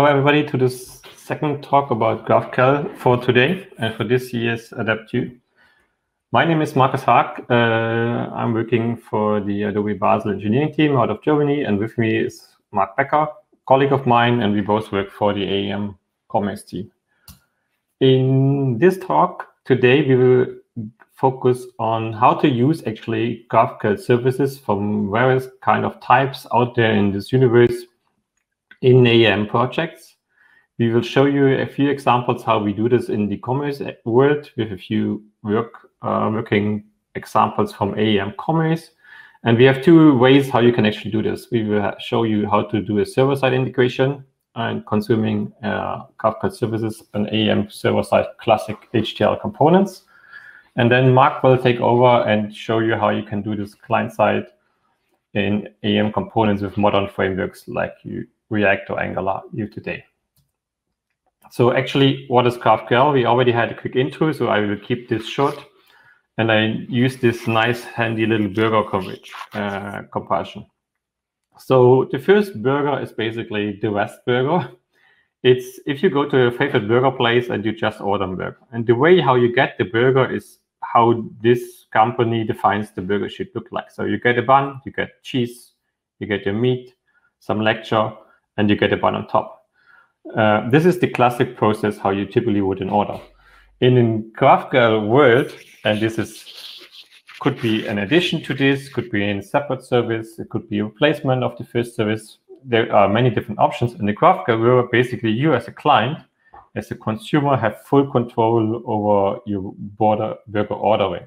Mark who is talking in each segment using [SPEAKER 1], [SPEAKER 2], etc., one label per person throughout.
[SPEAKER 1] Hello, everybody, to this second talk about GraphQL for today and for this year's adaptTo. My name is Markus Haack. Uh, I'm working for the Adobe Basel engineering team out of Germany, and with me is Mark Becker, colleague of mine, and we both work for the AEM Commerce team. In this talk today, we will focus on how to use actually GraphQL services from various kind of types out there in this universe in AEM projects. We will show you a few examples how we do this in the commerce world with a few work uh, working examples from AEM Commerce. And we have two ways how you can actually do this. We will show you how to do a server-side integration and consuming uh, Kafka services and AEM server-side classic HTML components. And then Mark will take over and show you how you can do this client-side in AEM components with modern frameworks like you React or Angular you today. So actually, what is GraphQL? We already had a quick intro, so I will keep this short. And I use this nice, handy little burger coverage uh, comparison. So the first burger is basically the REST burger. It's if you go to your favorite burger place and you just order a burger. And the way how you get the burger is how this company defines the burger should look like. So you get a bun, you get cheese, you get your meat, some lecture, and you get a bun on top. Uh, this is the classic process how you typically would in order. In a GraphQL world, and this is could be an addition to this, could be a separate service, it could be a replacement of the first service. There are many different options. In the GraphQL world, basically you as a client, as a consumer, have full control over your border burger ordering.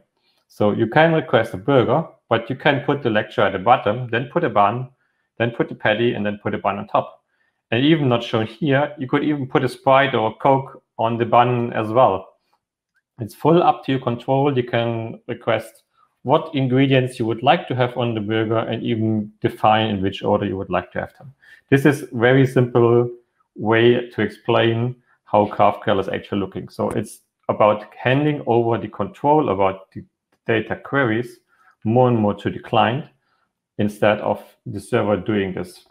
[SPEAKER 1] So you can request a burger, but you can put the lecture at the bottom, then put a bun, then put the patty, and then put a bun on top and even not shown here, you could even put a Sprite or a Coke on the bun as well. It's full up to your control. You can request what ingredients you would like to have on the burger and even define in which order you would like to have them. This is very simple way to explain how GraphQL is actually looking. So it's about handing over the control about the data queries more and more to the client instead of the server doing this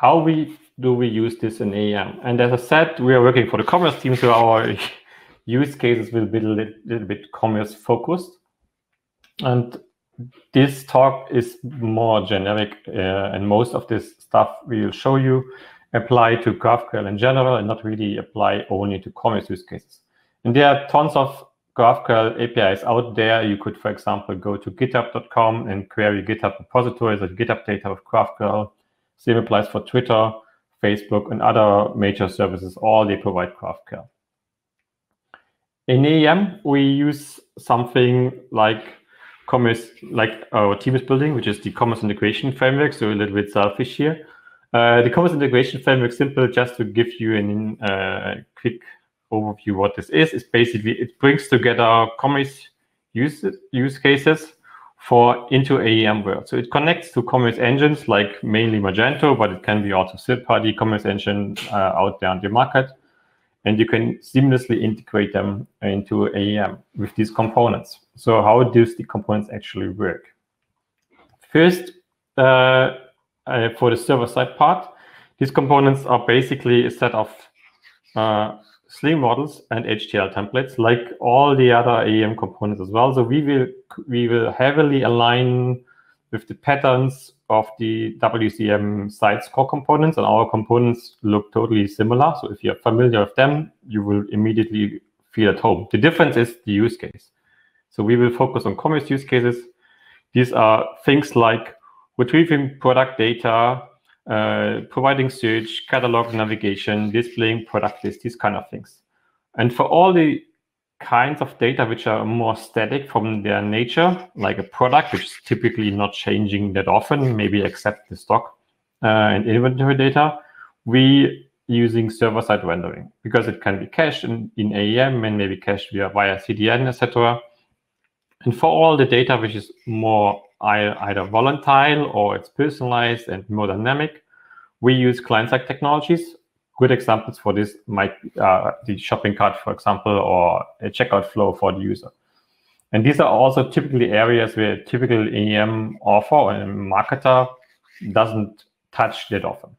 [SPEAKER 1] how we do we use this in AEM? And as I said, we are working for the commerce team, so our use cases will be a little, little bit commerce focused. And this talk is more generic, uh, and most of this stuff we will show you apply to GraphQL in general and not really apply only to commerce use cases. And there are tons of GraphQL APIs out there. You could, for example, go to github.com and query GitHub repositories of GitHub data with GraphQL same applies for Twitter, Facebook, and other major services. All they provide GraphQL. In AEM, we use something like commerce, like our team is building, which is the commerce integration framework. So a little bit selfish here. Uh, the commerce integration framework, simple, just to give you a uh, quick overview what this is, is basically it brings together commerce use, use cases for into AEM world. So it connects to commerce engines like mainly Magento, but it can be also third-party commerce engine uh, out there on the market. And you can seamlessly integrate them into AEM with these components. So how does the components actually work? First, uh, uh, for the server-side part, these components are basically a set of uh, Sling models and HTML templates, like all the other AEM components as well. So we will we will heavily align with the patterns of the WCM sites core components, and our components look totally similar. So if you're familiar with them, you will immediately feel at home. The difference is the use case. So we will focus on commerce use cases. These are things like retrieving product data, uh, providing search, catalog navigation, displaying product lists, these kind of things. And for all the kinds of data which are more static from their nature, like a product, which is typically not changing that often, maybe except the stock uh, and inventory data, we using server-side rendering because it can be cached in, in AEM and maybe cached via, via CDN, etc. And for all the data which is more either volatile or it's personalized and more dynamic. We use client-side technologies. Good examples for this might be uh, the shopping cart, for example, or a checkout flow for the user. And these are also typically areas where a typical AEM offer or marketer doesn't touch that often.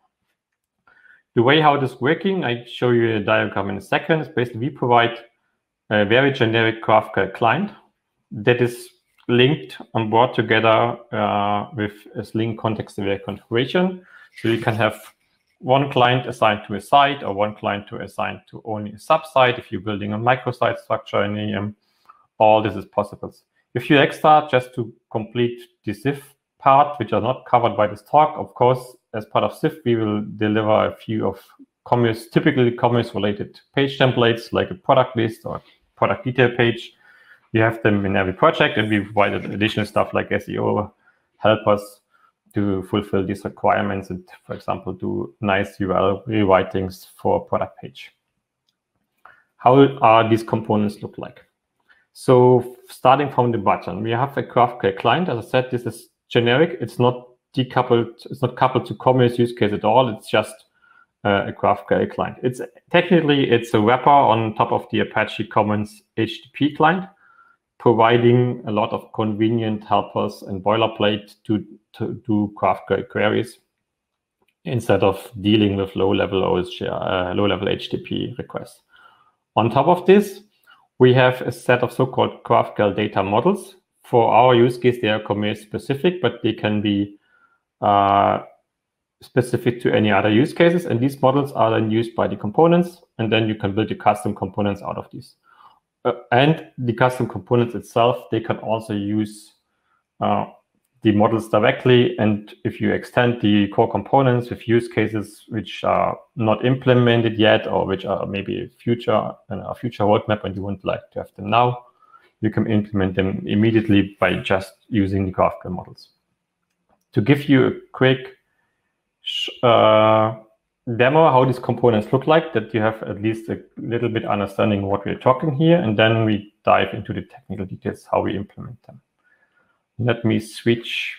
[SPEAKER 1] the way how this is working, I show you a diagram in a second. Basically we provide a very generic GraphQL client that is linked on board together uh, with a Sling context-aware configuration. So you can have one client assigned to a site or one client to assign to only a subsite if you're building a microsite structure in AEM. All this is possible. A few extra just to complete the CIF part, which are not covered by this talk. Of course, as part of CIF, we will deliver a few of commerce, typically commerce related page templates like a product list or product detail page. We have them in every project and we provided additional stuff like SEO help us to fulfill these requirements and, for example, do nice URL rewritings for product page. How are these components look like? So starting from the button, we have a GraphQL client. As I said, this is generic. It's not decoupled. It's not coupled to commerce use case at all. It's just uh, a GraphQL client. It's technically it's a wrapper on top of the Apache Commons HTTP client, providing a lot of convenient helpers and boilerplate to, do GraphQL queries instead of dealing with low-level uh, low-level HTTP requests. On top of this, we have a set of so-called GraphQL data models. For our use case, they are commerce specific, but they can be uh, specific to any other use cases. And these models are then used by the components, and then you can build the custom components out of these. Uh, and the custom components itself, they can also use uh, the models directly. And if you extend the core components with use cases which are not implemented yet, or which are maybe future and a future roadmap, and you wouldn't like to have them now, you can implement them immediately by just using the GraphQL models. To give you a quick uh, demo how these components look like, that you have at least a little bit understanding what we're talking here, and then we dive into the technical details, how we implement them. Let me switch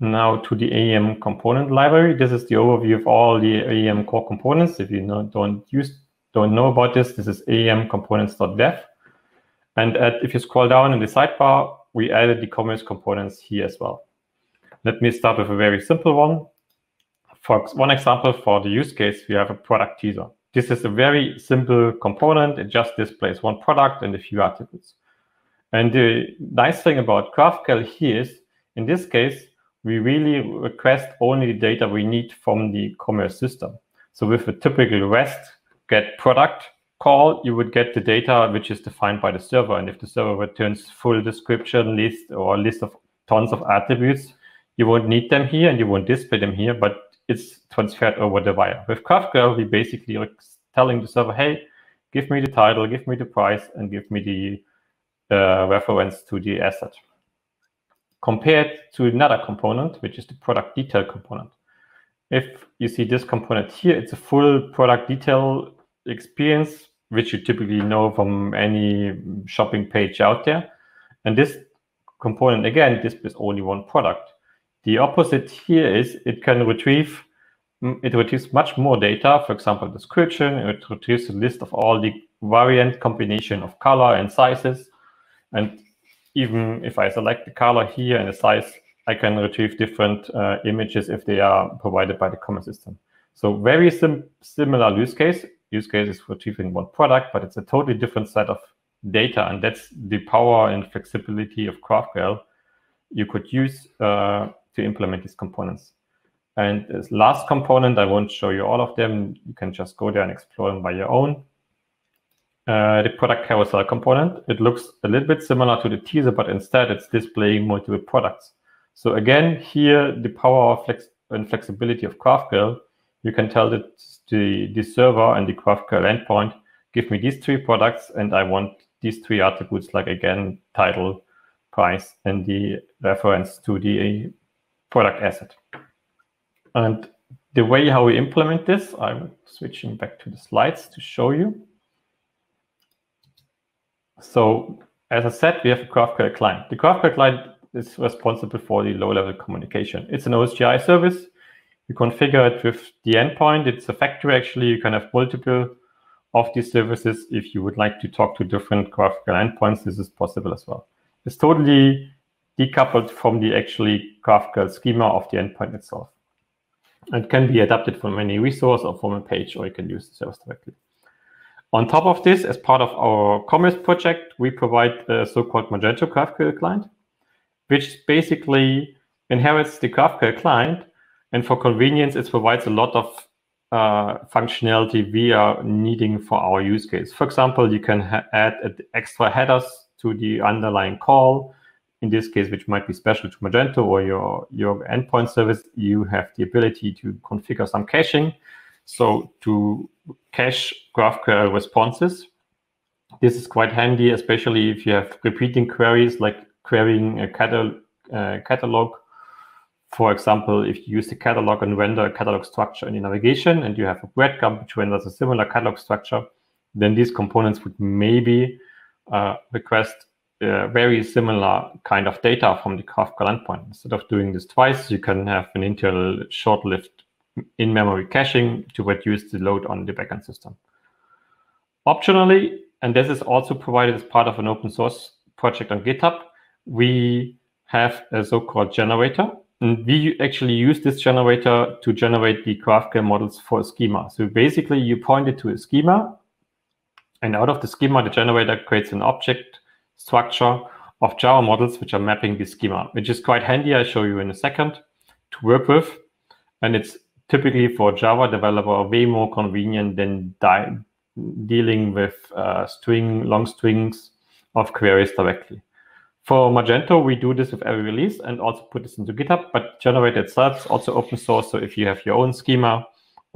[SPEAKER 1] now to the AEM component library. This is the overview of all the AEM core components. If you know, don't use don't know about this, this is AEM components.dev. And at, if you scroll down in the sidebar, we added the commerce components here as well. Let me start with a very simple one. For one example, for the use case, we have a product teaser. This is a very simple component. It just displays one product and a few attributes. And the nice thing about GraphQL here is, in this case, we really request only the data we need from the commerce system. So with a typical REST get product call, you would get the data which is defined by the server. And if the server returns full description list or list of tons of attributes, you won't need them here and you won't display them here, but it's transferred over the wire. With GraphQL, we basically are telling the server, hey, give me the title, give me the price, and give me the uh, reference to the asset. Compared to another component, which is the product detail component. If you see this component here, it's a full product detail experience, which you typically know from any shopping page out there. And this component, again, displays only one product. The opposite here is it can retrieve it retrieves much more data, for example, description, it retrieves a list of all the variant combination of color and sizes, and even if I select the color here and the size, I can retrieve different uh, images if they are provided by the common system. So very sim similar use case. Use case is retrieving one product, but it's a totally different set of data. And that's the power and flexibility of GraphQL you could use uh, to implement these components. And this last component, I won't show you all of them. You can just go there and explore them by your own uh, the product carousel component. It looks a little bit similar to the teaser, but instead it's displaying multiple products. So again, here the power flex and flexibility of GraphQL, you can tell that the, the server and the GraphQL endpoint give me these three products and I want these three attributes like again, title, price, and the reference to the product asset. And the way how we implement this, I'm switching back to the slides to show you. So as I said, we have a GraphQL client. The GraphQL client is responsible for the low-level communication. It's an OSGI service. You configure it with the endpoint. It's a factory, actually. You can have multiple of these services. If you would like to talk to different GraphQL endpoints, this is possible as well. It's totally decoupled from the actually GraphQL schema of the endpoint itself. It can be adapted from any resource or from a page, or you can use the service directly. On top of this, as part of our commerce project, we provide a so-called Magento GraphQL client, which basically inherits the GraphQL client. And for convenience, it provides a lot of uh, functionality we are needing for our use case. For example, you can add extra headers to the underlying call. In this case, which might be special to Magento or your, your endpoint service, you have the ability to configure some caching. So to cache GraphQL responses, this is quite handy, especially if you have repeating queries like querying a catalog, uh, catalog for example, if you use the catalog and render a catalog structure in your navigation and you have a breadcrumb which renders a similar catalog structure, then these components would maybe uh, request a very similar kind of data from the GraphQL endpoint. Instead of doing this twice, you can have an internal short-lived in-memory caching to reduce the load on the backend system. Optionally, and this is also provided as part of an open source project on GitHub, we have a so-called generator and we actually use this generator to generate the GraphQL models for a schema. So basically, you point it to a schema, and out of the schema, the generator creates an object structure of Java models which are mapping the schema, which is quite handy. I'll show you in a second to work with. And it's typically for Java developer way more convenient than dealing with uh, string long strings of queries directly. For Magento, we do this with every release and also put this into GitHub, but Generate itself is also open source. So if you have your own schema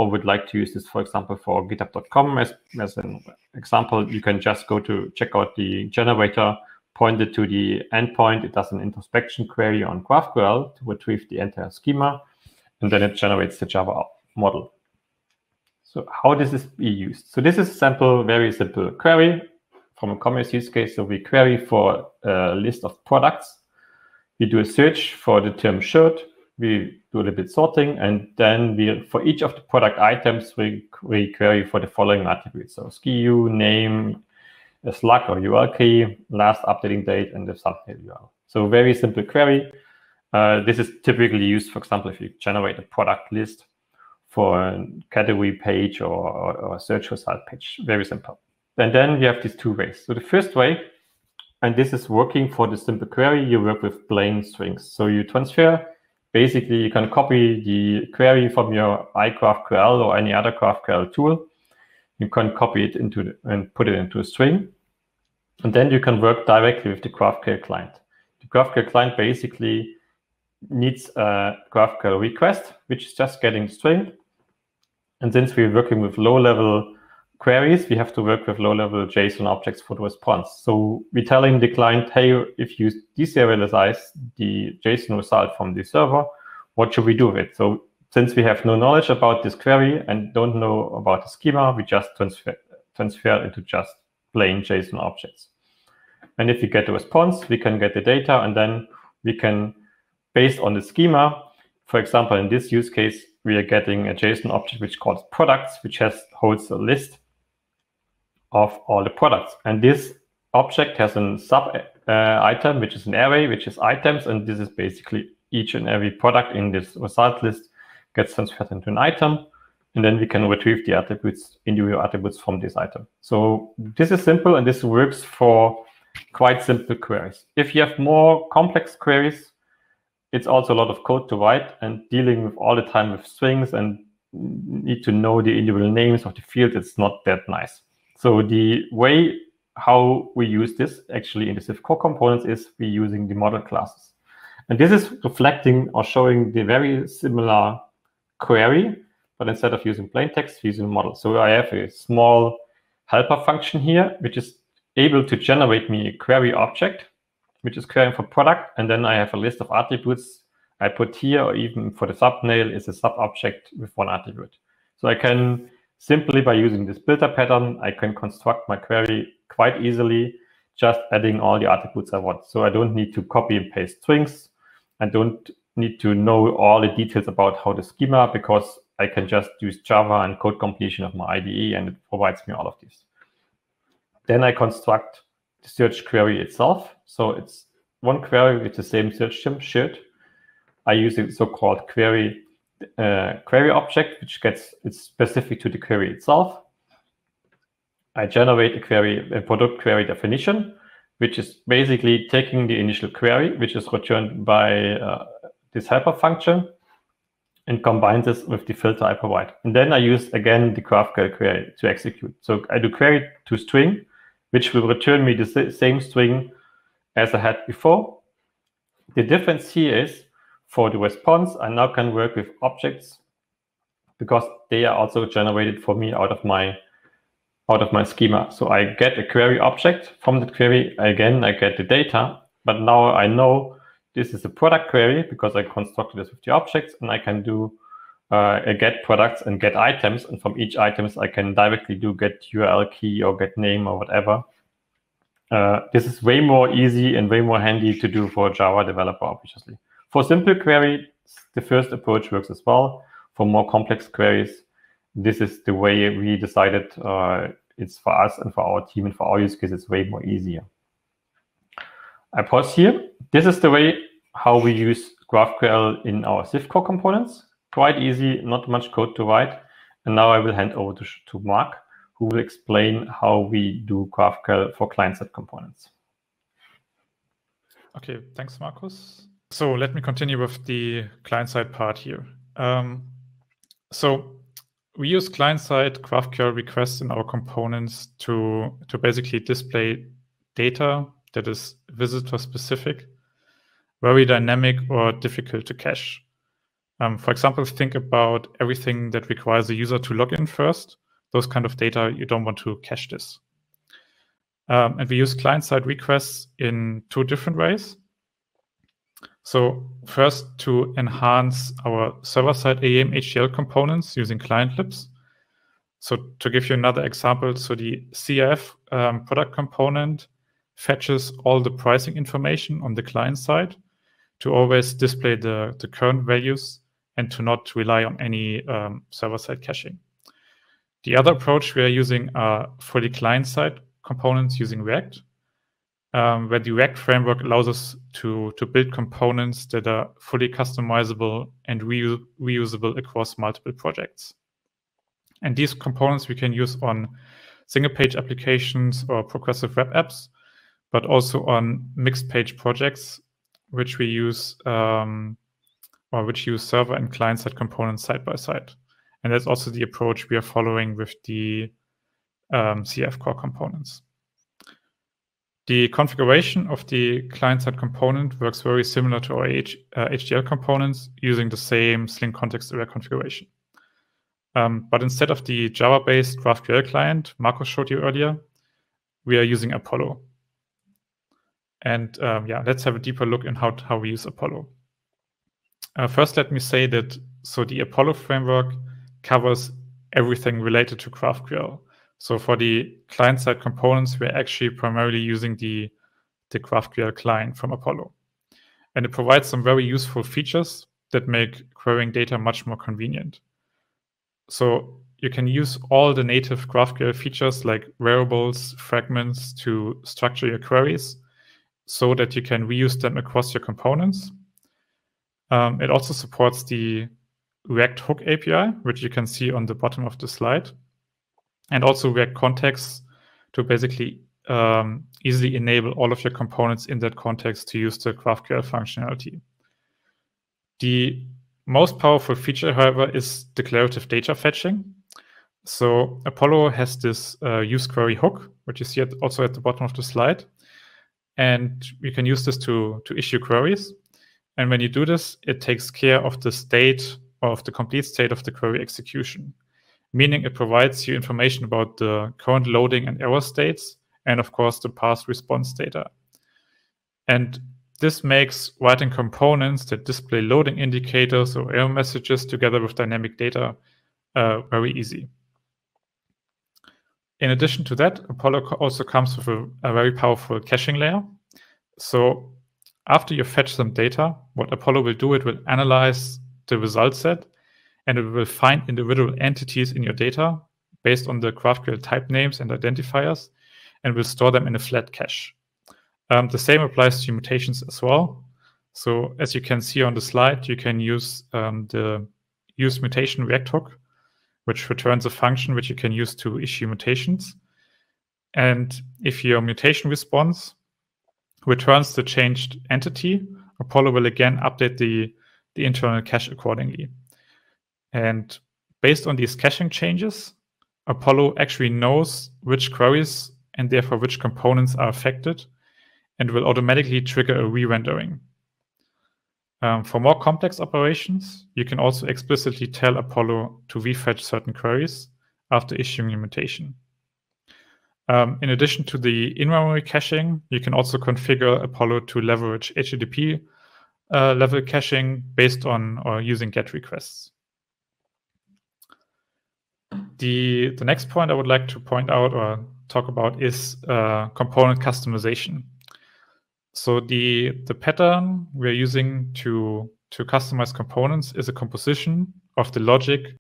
[SPEAKER 1] or would like to use this, for example, for github.com as, as an example, you can just go to check out the generator, point it to the endpoint. It does an introspection query on GraphQL to retrieve the entire schema, and then it generates the Java model. So how does this be used? So this is a sample, very simple query from a commerce use case. So we query for a list of products. We do a search for the term shirt. We do a little bit sorting, and then we, for each of the product items, we, we query for the following attributes. So SKU, name, a slug or URL key, last updating date, and the thumbnail URL. So very simple query. Uh, this is typically used, for example, if you generate a product list for a category page or, or, or a search result page. Very simple. And then we have these two ways. So the first way, and this is working for the simple query, you work with plain strings. So you transfer, basically you can copy the query from your GraphiQL or any other GraphQL tool. You can copy it into the, and put it into a string. And then you can work directly with the GraphQL client. The GraphQL client basically needs a GraphQL request, which is just getting string. And since we're working with low-level queries, we have to work with low-level JSON objects for the response. So we're telling the client, hey, if you deserialize the JSON result from the server, what should we do with it? So since we have no knowledge about this query and don't know about the schema, we just transfer, transfer into just plain JSON objects. And if we get a response, we can get the data, and then we can, based on the schema, for example, in this use case, we are getting a JSON object which calls products, which has holds a list of all the products. And this object has a sub uh, item, which is an array, which is items. And this is basically each and every product in this result list gets transferred into an item. And then we can retrieve the attributes, individual attributes from this item. So this is simple and this works for quite simple queries. If you have more complex queries, it's also a lot of code to write and dealing with all the time with strings and need to know the individual names of the field. It's not that nice. So the way how we use this actually in the CIF core components is we using the model classes. And this is reflecting or showing the very similar query, but instead of using plain text, using model. So I have a small helper function here, which is able to generate me a query object, which is querying for product. And then I have a list of attributes I put here, or even for the thumbnail is a sub object with one attribute. So I can Simply by using this builder pattern, I can construct my query quite easily, just adding all the attributes I want. So I don't need to copy and paste strings. I don't need to know all the details about how the schema, because I can just use Java and code completion of my IDE, and it provides me all of these. Then I construct the search query itself. So it's one query with the same search should. I use a so-called query uh, query object, which gets it's specific to the query itself. I generate a query, a product query definition, which is basically taking the initial query, which is returned by uh, this helper function, and combine this with the filter I provide. And then I use, again, the GraphQL query to execute. So I do query to string, which will return me the same string as I had before. The difference here is for the response, I now can work with objects because they are also generated for me out of my out of my schema. So I get a query object from the query. Again, I get the data, but now I know this is a product query because I constructed this with the objects and I can do uh, a get products and get items. And from each items, I can directly do get URL key or get name or whatever. Uh, this is way more easy and way more handy to do for a Java developer, obviously. For simple queries, the first approach works as well. For more complex queries, this is the way we decided uh, it's for us and for our team and for our use case, it's way more easier. I pause here. This is the way how we use GraphQL in our CIF core components. Quite easy, not much code to write. And now I will hand over to, to Mark, who will explain how we do GraphQL for client-side components.
[SPEAKER 2] Okay, thanks, Markus. So let me continue with the client-side part here. Um, so we use client-side GraphQL requests in our components to, to basically display data that is visitor specific, very dynamic or difficult to cache. Um, for example, think about everything that requires a user to log in first. Those kind of data, you don't want to cache this. Um, and we use client-side requests in two different ways. So first, to enhance our server-side AEM HTL components using client libs. So to give you another example, so the CIF um, product component fetches all the pricing information on the client side to always display the, the current values and to not rely on any um, server-side caching. The other approach we are using are for the client-side components using React, um, where the React framework allows us to, to build components that are fully customizable and reusable across multiple projects. And these components we can use on single page applications or progressive web apps but also on mixed page projects, which we use um, or which use server and client side components side by side. And that's also the approach we are following with the um, CIF core components. The configuration of the client side component works very similar to our H, uh, HTL components using the same Sling context aware configuration. Um, but instead of the Java based GraphQL client Marco showed you earlier, we are using Apollo. And um, yeah, let's have a deeper look in how, how we use Apollo. Uh, first, let me say that so the Apollo framework covers everything related to GraphQL. So for the client-side components, we're actually primarily using the, the GraphQL client from Apollo. And it provides some very useful features that make querying data much more convenient. So you can use all the native GraphQL features like variables, fragments to structure your queries so that you can reuse them across your components. Um, it also supports the React Hook API, which you can see on the bottom of the slide, and also React Context to basically um, easily enable all of your components in that context to use the GraphQL functionality. The most powerful feature, however, is declarative data fetching. So Apollo has this uh, use query hook, which you see at, also at the bottom of the slide. And you can use this to, to issue queries. And when you do this, it takes care of the state of the complete state of the query execution, meaning it provides you information about the current loading and error states, and of course, the past response data. And this makes writing components that display loading indicators or error messages together with dynamic data uh, very easy. In addition to that, Apollo also comes with a, a very powerful caching layer. So after you fetch some data, what Apollo will do, it will analyze the result set and it will find individual entities in your data based on the GraphQL type names and identifiers and will store them in a flat cache. Um, the same applies to mutations as well. So as you can see on the slide, you can use um, the use mutation React hook, which returns a function which you can use to issue mutations. And if your mutation response returns the changed entity, Apollo will again update the, the internal cache accordingly. And based on these caching changes, Apollo actually knows which queries and therefore which components are affected and will automatically trigger a re-rendering. Um, for more complex operations, you can also explicitly tell Apollo to refetch certain queries after issuing a mutation. Um, in addition to the in-memory caching, you can also configure Apollo to leverage HTTP uh, level caching based on or using GET requests. The, the next point I would like to point out or talk about is uh, component customization. So the, the pattern we're using to, to customize components is a composition of the logic,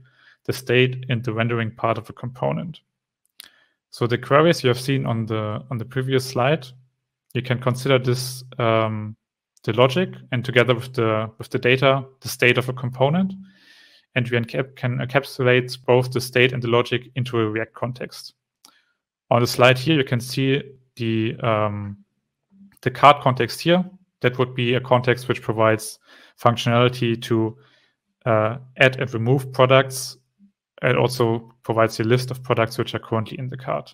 [SPEAKER 2] the state, and the rendering part of a component. So the queries you have seen on the on the previous slide, you can consider this um, the logic, and together with the with the data, the state of a component and we can encapsulate both the state and the logic into a React context. On the slide here, you can see the, um, the card context here. That would be a context which provides functionality to uh, add and remove products. It also provides a list of products which are currently in the card.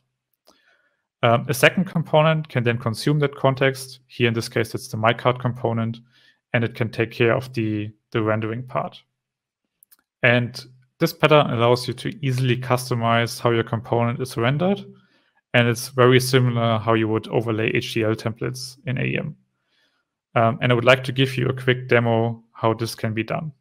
[SPEAKER 2] Um, a second component can then consume that context. Here in this case, it's the MyCart component, and it can take care of the, the rendering part. And this pattern allows you to easily customize how your component is rendered. And it's very similar how you would overlay HTL templates in AEM. Um, and I would like to give you a quick demo how this can be done.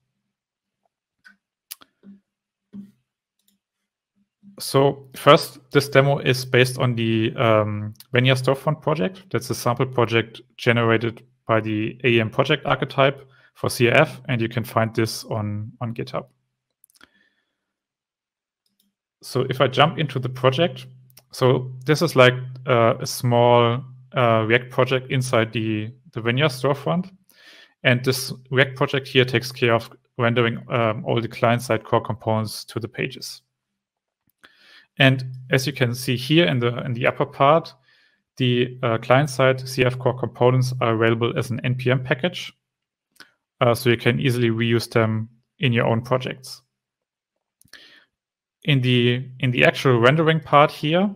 [SPEAKER 2] So first, this demo is based on the um, Venia storefront project. That's a sample project generated by the AEM project archetype for CIF, and you can find this on, on GitHub so if I jump into the project, so this is like uh, a small uh, React project inside the, the Venia storefront. And this React project here takes care of rendering um, all the client-side core components to the pages. And as you can see here in the in the upper part, the uh, client-side CIF core components are available as an npm package, uh, so you can easily reuse them in your own projects in the in the actual rendering part here,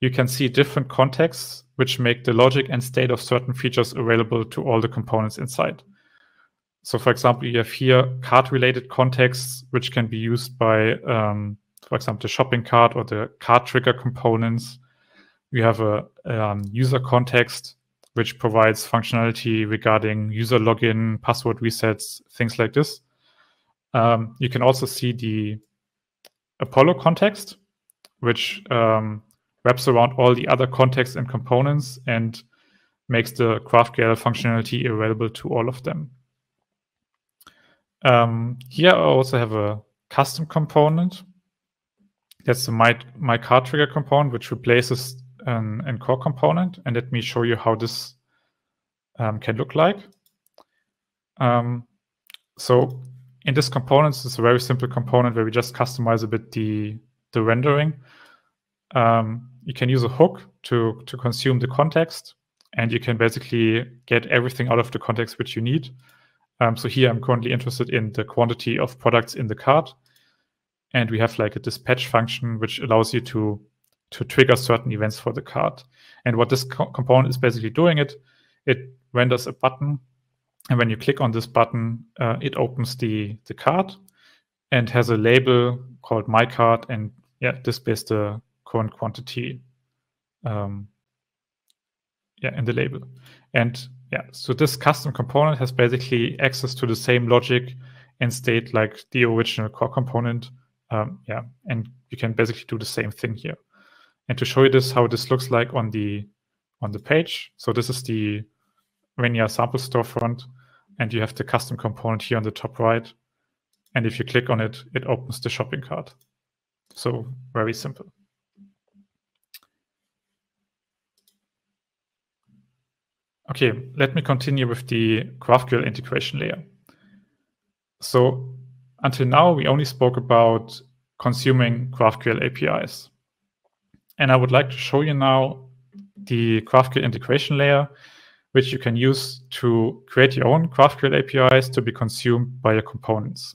[SPEAKER 2] you can see different contexts which make the logic and state of certain features available to all the components inside. So, for example, you have here cart-related contexts which can be used by, um, for example, the shopping cart or the card trigger components. We have a um, user context which provides functionality regarding user login, password resets, things like this. Um, you can also see the Apollo context, which um, wraps around all the other contexts and components and makes the GraphQL functionality available to all of them. Um, here I also have a custom component. That's the my, my card trigger component, which replaces an, an core component. And let me show you how this um, can look like. Um, so in this component, it's a very simple component where we just customize a bit the, the rendering. Um, you can use a hook to, to consume the context, and you can basically get everything out of the context which you need. Um, so here I'm currently interested in the quantity of products in the cart. And we have like a dispatch function which allows you to, to trigger certain events for the cart. And what this co component is basically doing it, it renders a button and when you click on this button, uh, it opens the, the card and has a label called My Card and yeah, displays the current quantity um, yeah, in the label. And yeah, so this custom component has basically access to the same logic and state like the original core component. Um, yeah, and you can basically do the same thing here. And to show you this, how this looks like on the on the page. So this is the Venia sample storefront and you have the custom component here on the top right. And if you click on it, it opens the shopping cart. So very simple. Okay, let me continue with the GraphQL integration layer. So until now, we only spoke about consuming GraphQL APIs. And I would like to show you now the GraphQL integration layer, which you can use to create your own GraphQL APIs to be consumed by your components.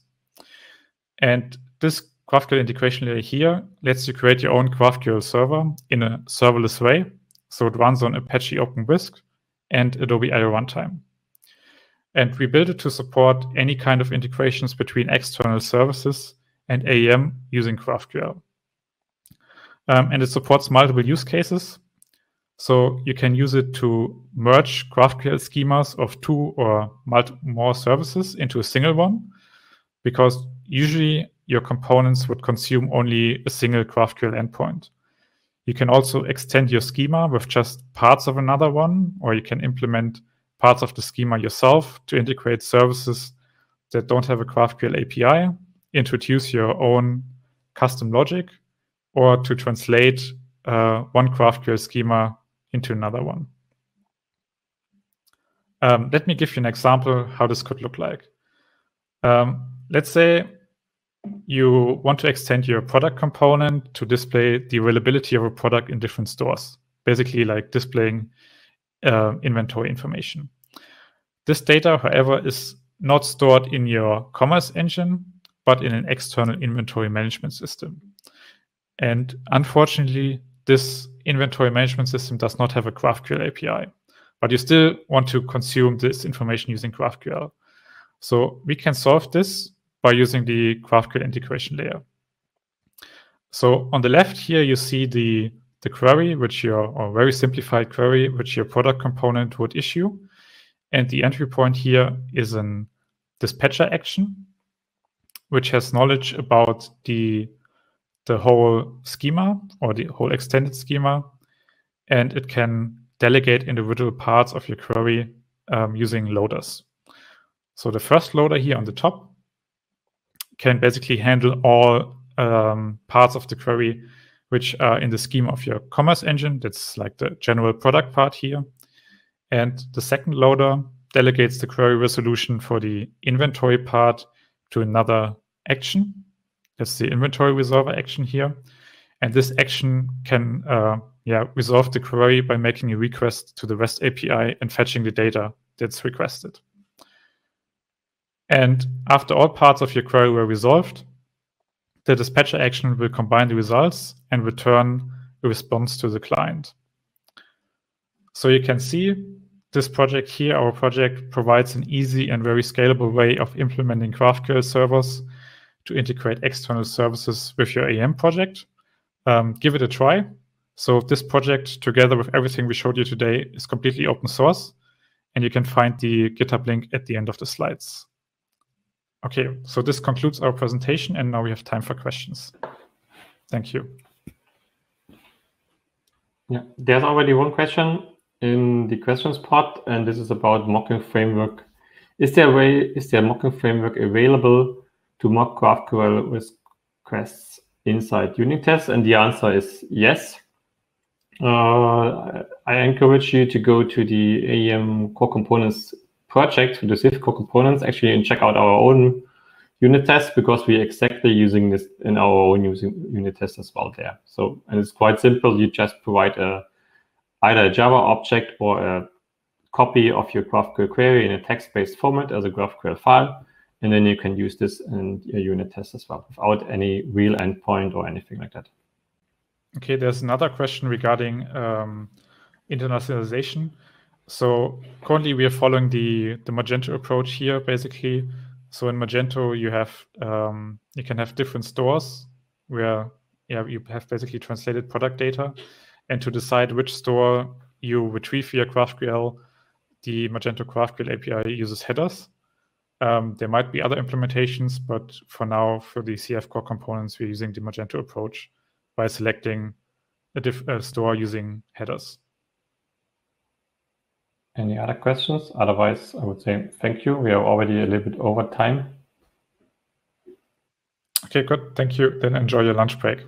[SPEAKER 2] And this GraphQL integration layer here lets you create your own GraphQL server in a serverless way. So it runs on Apache OpenWhisk and Adobe I/O Runtime. And we built it to support any kind of integrations between external services and AEM using GraphQL. Um, and it supports multiple use cases. So you can use it to merge GraphQL schemas of two or more services into a single one, because usually your components would consume only a single GraphQL endpoint. You can also extend your schema with just parts of another one, or you can implement parts of the schema yourself to integrate services that don't have a GraphQL API, introduce your own custom logic, or to translate uh, one GraphQL schema into another one. Um, let me give you an example how this could look like. Um, let's say you want to extend your product component to display the availability of a product in different stores, basically like displaying uh, inventory information. This data, however, is not stored in your commerce engine, but in an external inventory management system. And unfortunately, this inventory management system does not have a GraphQL API, but you still want to consume this information using GraphQL. So we can solve this by using the GraphQL integration layer. So on the left here, you see the, the query, which your, or very simplified query, which your product component would issue. And the entry point here is an dispatcher action, which has knowledge about the, the whole schema or the whole extended schema. And it can delegate individual parts of your query um, using loaders. So the first loader here on the top can basically handle all um, parts of the query which are in the schema of your commerce engine. That's like the general product part here. And the second loader delegates the query resolution for the inventory part to another action. That's the inventory resolver action here. And this action can uh, yeah, resolve the query by making a request to the REST API and fetching the data that's requested. And after all parts of your query were resolved, the dispatcher action will combine the results and return a response to the client. So you can see this project here, our project provides an easy and very scalable way of implementing GraphQL servers to integrate external services with your AEM project. Um, give it a try. So this project, together with everything we showed you today, is completely open source, and you can find the GitHub link at the end of the slides. Okay, so this concludes our presentation, and now we have time for questions. Thank you.
[SPEAKER 1] Yeah, there's already one question in the questions part, and this is about mocking framework. Is there a way, is there a mocking framework available to mock GraphQL requests inside unit tests? And the answer is yes. Uh, I encourage you to go to the AEM core components project with the CIF core components actually and check out our own unit test because we're exactly using this in our own using unit test as well there. So, and it's quite simple. You just provide a either a Java object or a copy of your GraphQL query in a text-based format as a GraphQL file. And then you can use this in your unit test as well without any real endpoint or anything like that.
[SPEAKER 2] Okay, there's another question regarding um, internationalization. So currently we are following the the Magento approach here, basically. So in Magento, you have um, you can have different stores where yeah you have basically translated product data, and to decide which store you retrieve via GraphQL, the Magento GraphQL API uses headers. Um, there might be other implementations, but for now, for the CIF core components, we're using the Magento approach by selecting a, a store using headers.
[SPEAKER 1] Any other questions? Otherwise, I would say thank you. We are already a little bit over time.
[SPEAKER 2] Okay, good. Thank you. Then enjoy your lunch break.